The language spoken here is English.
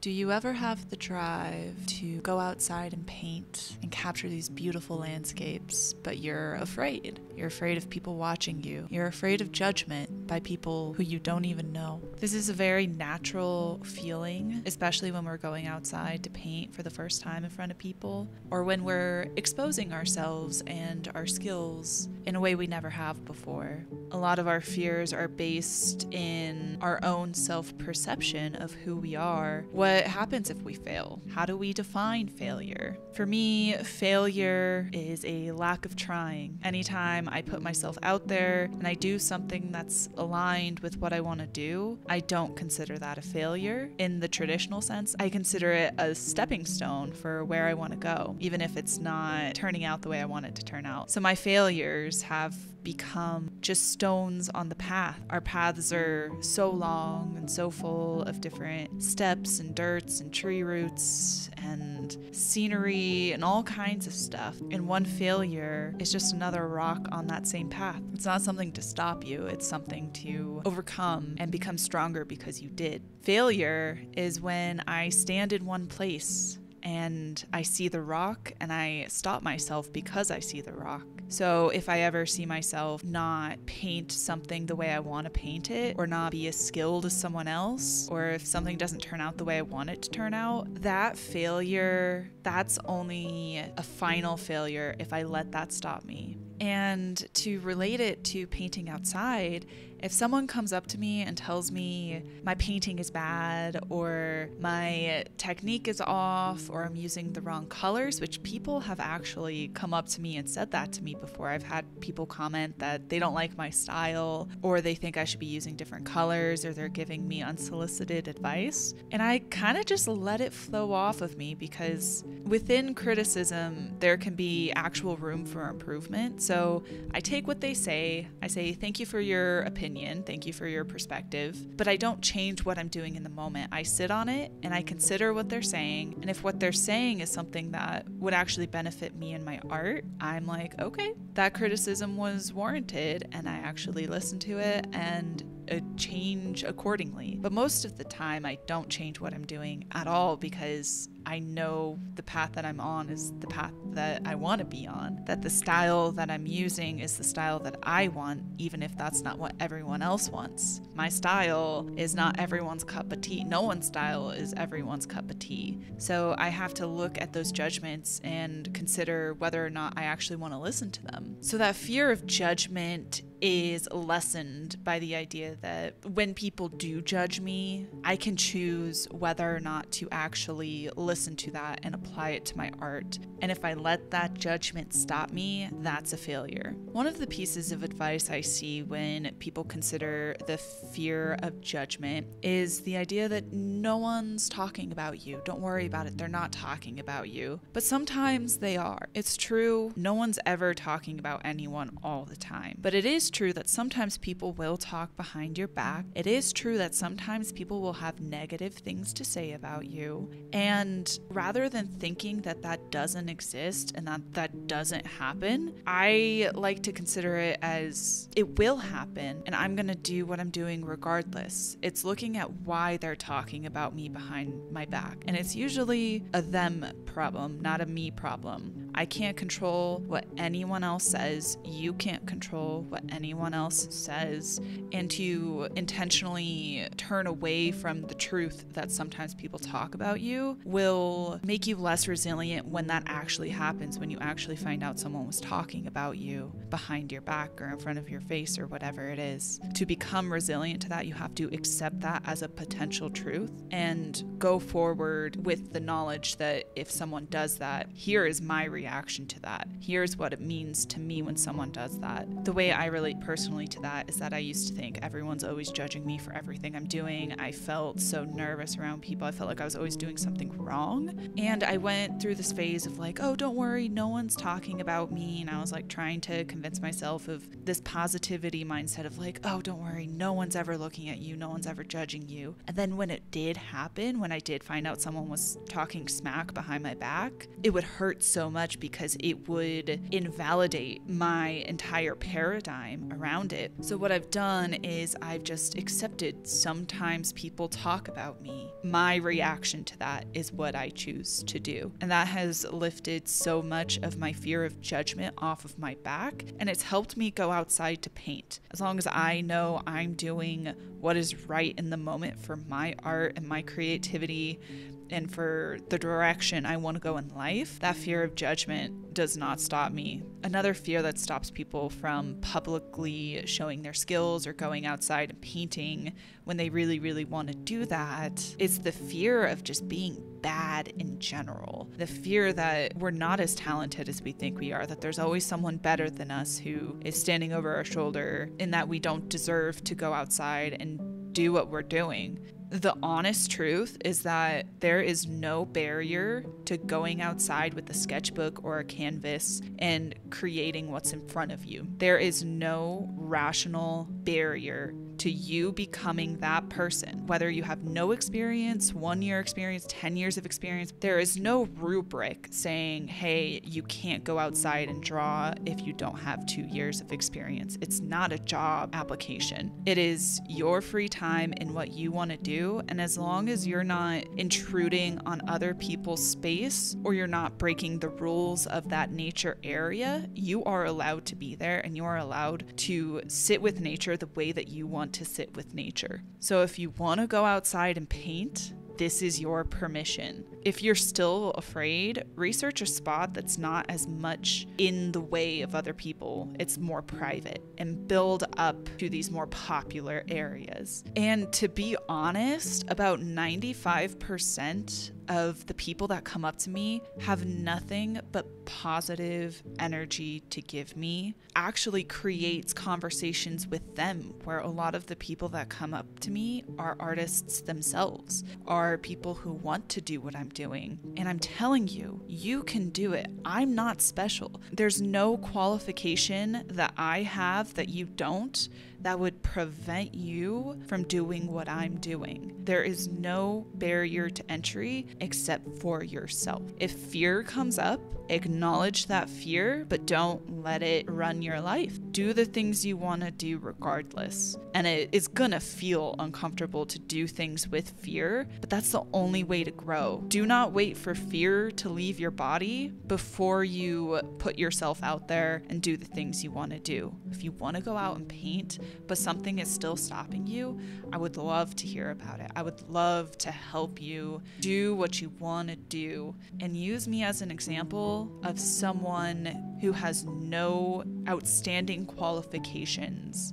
Do you ever have the drive to go outside and paint and capture these beautiful landscapes, but you're afraid? You're afraid of people watching you. You're afraid of judgment by people who you don't even know. This is a very natural feeling, especially when we're going outside to paint for the first time in front of people, or when we're exposing ourselves and our skills in a way we never have before. A lot of our fears are based in our own self perception of who we are. What what happens if we fail? How do we define failure? For me, failure is a lack of trying. Anytime I put myself out there and I do something that's aligned with what I want to do, I don't consider that a failure in the traditional sense. I consider it a stepping stone for where I want to go, even if it's not turning out the way I want it to turn out. So my failures have become just stones on the path. Our paths are so long and so full of different steps and dirts and tree roots and scenery and all kinds of stuff. And one failure is just another rock on that same path. It's not something to stop you, it's something to overcome and become stronger because you did. Failure is when I stand in one place and I see the rock and I stop myself because I see the rock. So if I ever see myself not paint something the way I want to paint it, or not be as skilled as someone else, or if something doesn't turn out the way I want it to turn out, that failure, that's only a final failure if I let that stop me. And to relate it to painting outside, if someone comes up to me and tells me my painting is bad or my technique is off or I'm using the wrong colors, which people have actually come up to me and said that to me before. I've had people comment that they don't like my style or they think I should be using different colors or they're giving me unsolicited advice. And I kind of just let it flow off of me because within criticism, there can be actual room for improvement. So I take what they say, I say, thank you for your opinion opinion. Thank you for your perspective. But I don't change what I'm doing in the moment. I sit on it and I consider what they're saying. And if what they're saying is something that would actually benefit me and my art, I'm like, okay, that criticism was warranted. And I actually listen to it and change accordingly. But most of the time, I don't change what I'm doing at all because I know the path that I'm on is the path that I want to be on, that the style that I'm using is the style that I want, even if that's not what everyone else wants. My style is not everyone's cup of tea. No one's style is everyone's cup of tea. So I have to look at those judgments and consider whether or not I actually want to listen to them. So that fear of judgment is lessened by the idea that when people do judge me, I can choose whether or not to actually listen to that and apply it to my art. And if I let that judgment stop me, that's a failure. One of the pieces of advice I see when people consider the fear of judgment is the idea that no one's talking about you. Don't worry about it, they're not talking about you. But sometimes they are. It's true, no one's ever talking about anyone all the time. But it is true that sometimes people will talk behind your back. It is true that sometimes people will have negative things to say about you. And rather than thinking that that doesn't exist and that that doesn't happen, I like to consider it as it will happen and I'm going to do what I'm doing regardless. It's looking at why they're talking about me behind my back. And it's usually a them problem, not a me problem. I can't control what anyone else says. You can't control what anyone else says. And to intentionally turn away from the truth that sometimes people talk about you will make you less resilient when that actually happens, when you actually find out someone was talking about you behind your back or in front of your face or whatever it is. To become resilient to that, you have to accept that as a potential truth and go forward with the knowledge that if someone does that, here is my reaction to that. Here's what it means to me when someone does that. The way I relate personally to that is that I used to think everyone's always judging me for everything I'm doing. I felt so nervous around people. I felt like I was always doing something wrong. And I went through this phase of like, oh, don't worry, no one's talking about me. And I was like trying to convince myself of this positivity mindset of like, oh, don't worry, no one's ever looking at you, no one's ever judging you. And then when it did happen, when I did find out someone was talking smack behind my back, it would hurt so much because it would invalidate my entire paradigm around it. So, what I've done is I've just accepted sometimes people talk about me. My reaction to that is what I choose to do. And that has lifted so much of my fear of judgment off of my back. And it's helped me go outside to paint. As long as I know I'm doing what is right in the moment for my art and my creativity and for the direction I want to go in life, that fear of judgment does not stop me. Another fear that stops people from publicly showing their skills or going outside and painting when they really, really want to do that is the fear of just being bad in general. The fear that we're not as talented as we think we are, that there's always someone better than us who is standing over our shoulder, and that we don't deserve to go outside and do what we're doing. The honest truth is that there is no barrier to going outside with a sketchbook or a canvas and creating what's in front of you. There is no rational barrier to you becoming that person. Whether you have no experience, one year experience, 10 years of experience, there is no rubric saying, hey, you can't go outside and draw if you don't have two years of experience. It's not a job application. It is your free time in what you want to do. And as long as you're not intruding on other people's space or you're not breaking the rules of that nature area, you are allowed to be there and you are allowed to sit with nature the way that you want want to sit with nature. So if you want to go outside and paint, this is your permission. If you're still afraid, research a spot that's not as much in the way of other people, it's more private, and build up to these more popular areas. And to be honest, about 95% of the people that come up to me have nothing but positive energy to give me actually creates conversations with them where a lot of the people that come up to me are artists themselves are people who want to do what I'm doing and I'm telling you you can do it. I'm not special. There's no qualification that I have that you don't that would prevent you from doing what I'm doing. There is no barrier to entry except for yourself. If fear comes up, acknowledge that fear, but don't let it run your life. Do the things you want to do regardless. And it is gonna feel uncomfortable to do things with fear, but that's the only way to grow. Do not wait for fear to leave your body before you put yourself out there and do the things you want to do. If you want to go out and paint, but something is still stopping you, I would love to hear about it. I would love to help you do what you want to do and use me as an example of someone who has no outstanding qualifications